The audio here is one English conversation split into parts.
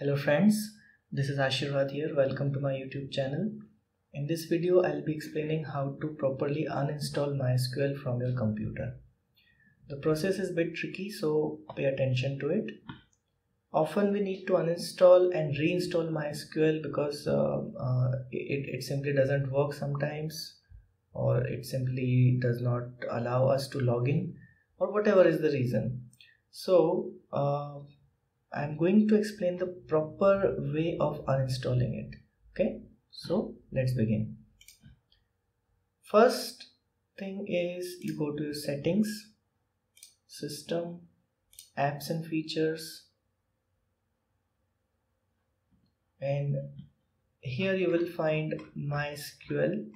Hello friends, this is Ashirvad here. Welcome to my YouTube channel. In this video, I'll be explaining how to properly uninstall MySQL from your computer. The process is a bit tricky, so pay attention to it. Often we need to uninstall and reinstall MySQL because uh, uh, it, it simply doesn't work sometimes or it simply does not allow us to log in or whatever is the reason. So, uh, I'm going to explain the proper way of uninstalling it. Okay, so let's begin. First thing is you go to your settings, system, apps and features, and here you will find MySQL.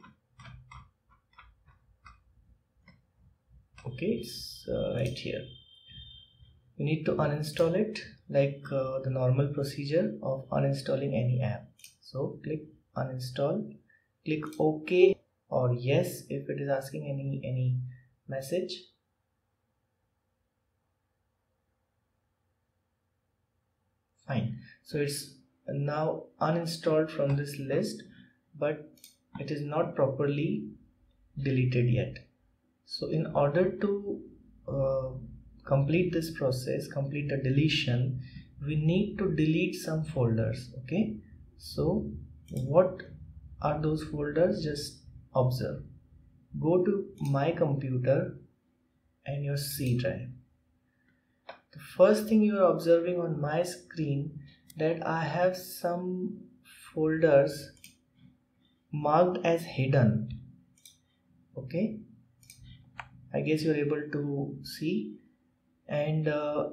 Okay, it's uh, right here you need to uninstall it like uh, the normal procedure of uninstalling any app. So click uninstall. Click ok or yes if it is asking any any message. Fine. So it's now uninstalled from this list but it is not properly deleted yet. So in order to uh, complete this process complete the deletion we need to delete some folders okay? So what are those folders? Just observe. Go to my computer and your C drive. The first thing you are observing on my screen that I have some folders marked as hidden okay? I guess you're able to see and uh,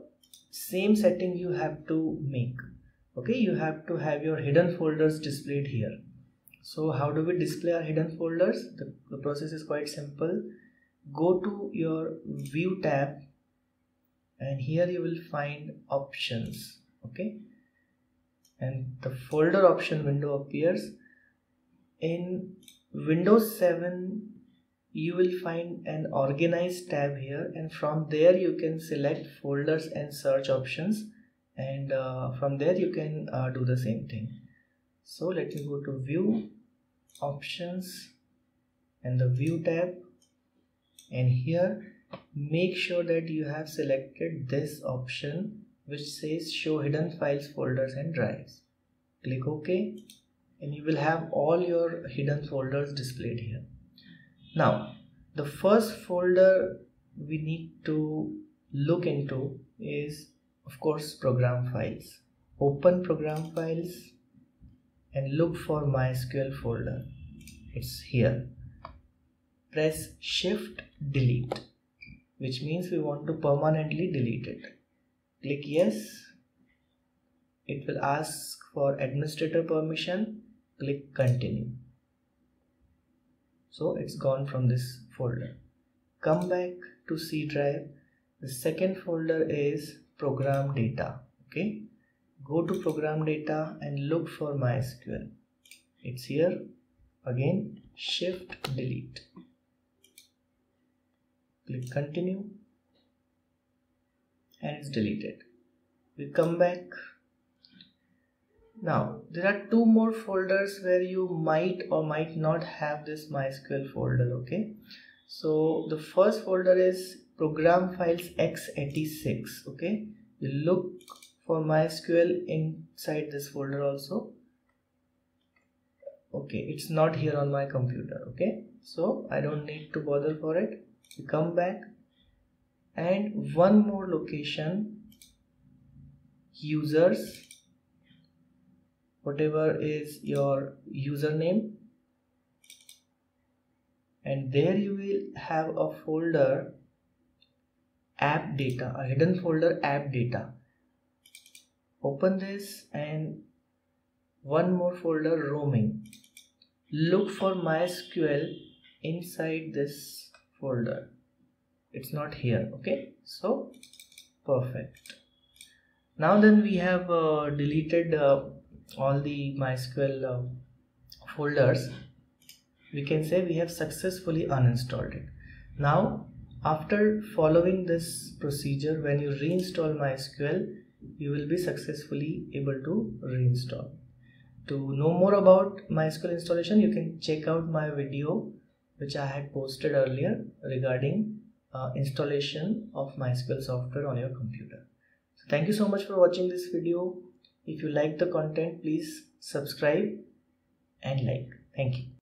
same setting you have to make. Okay you have to have your hidden folders displayed here. So how do we display our hidden folders? The, the process is quite simple. Go to your view tab and here you will find options. Okay? And the folder option window appears. In windows 7 you will find an organized tab here and from there you can select folders and search options and uh, from there you can uh, do the same thing. So let me go to view options and the view tab and here make sure that you have selected this option which says show hidden files folders and drives. Click ok and you will have all your hidden folders displayed here now, the first folder we need to look into is of course program files. Open program files and look for MySQL folder. It's here. Press shift delete which means we want to permanently delete it. Click yes. It will ask for administrator permission. Click continue so it's gone from this folder. Come back to C drive. The second folder is program data okay? Go to program data and look for MySQL. It's here. Again shift delete. Click continue. And it's deleted. We come back now, there are two more folders where you might or might not have this MySQL folder, okay? So, the first folder is program files x86, okay? You look for MySQL inside this folder also. Okay, it's not here on my computer, okay? So, I don't need to bother for it. You come back and one more location users whatever is your username. And there you will have a folder app data a hidden folder app data. Open this and one more folder roaming. Look for mysql inside this folder. It's not here okay? So perfect. Now then we have uh, deleted uh, all the MySQL uh, folders, we can say we have successfully uninstalled it. Now, after following this procedure, when you reinstall MySQL, you will be successfully able to reinstall to know more about MySQL installation you can check out my video which I had posted earlier regarding uh, installation of MySQL software on your computer. So thank you so much for watching this video. If you like the content please subscribe and like. Thank you.